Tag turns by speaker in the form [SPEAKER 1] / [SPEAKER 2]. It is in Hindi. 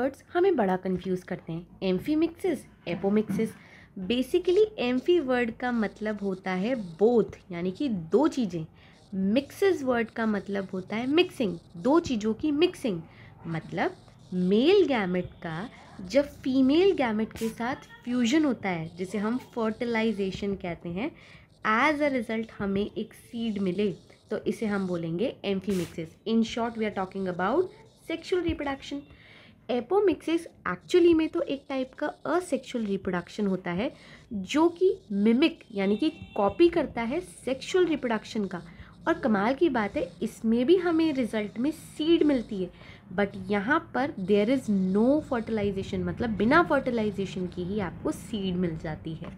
[SPEAKER 1] वर्ड्स हमें बड़ा कंफ्यूज करते हैं। Amphi amphimixis apomixis basically amphi word का मतलब होता है बोथ यानी कि दो चीज़ें। मिक्सिस वर्ड का मतलब होता है मिक्सिंग दो चीज़ों की मिक्सिंग मतलब मेल गैमेट का जब फीमेल गैमेट के साथ फ्यूजन होता है, जिसे हम फर्टिलाइजेशन कहते हैं एज अ रिज़ल्ट हमें एक सीड मिले तो इसे हम बोलेंगे amphimixis in short we are talking about sexual reproduction apomixis actually में तो एक टाइप का असेक्सुअल रिप्रोडक्शन होता है, जो कि मिमिक यानी कि कॉपी करता है सेक्सुअल रिप्रोडक्शन का। और कमाल की बात है, इसमें भी हमें रिज़ल्ट में सीड मिलती है बट यहाँ पर देयर इज़ नो फर्टिलाइजेशन मतलब बिना फर्टिलाइजेशन की ही आपको सीड मिल जाती है।